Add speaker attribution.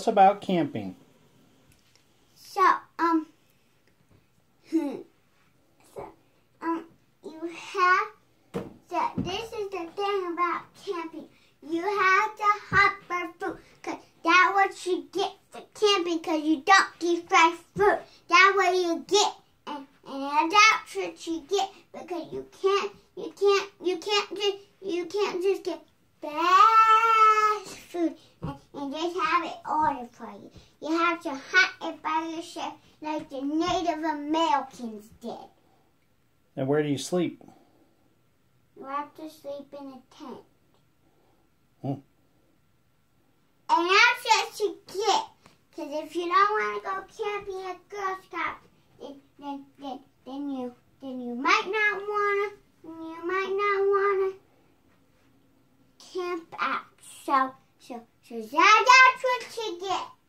Speaker 1: us about camping.
Speaker 2: So, um, hmm, so, um, you have, so this is the thing about camping. You have to hunt for food, cause that's what you get for camping, cause you don't get fresh fruit. That's what you get, and, and that's what you get, because you can't, you can't, you can't just, you can't just get fast have it all for you. You have to hunt and buy yourself like the Native Americans did.
Speaker 1: And where do you sleep?
Speaker 2: You have to sleep in a tent.
Speaker 1: Hmm.
Speaker 2: And that's what you get. Because if you don't want to go camping at Girl Scouts, then, then, then, then, you, then you might not want to, you might not want to camp out. So, so, so that that's what you get.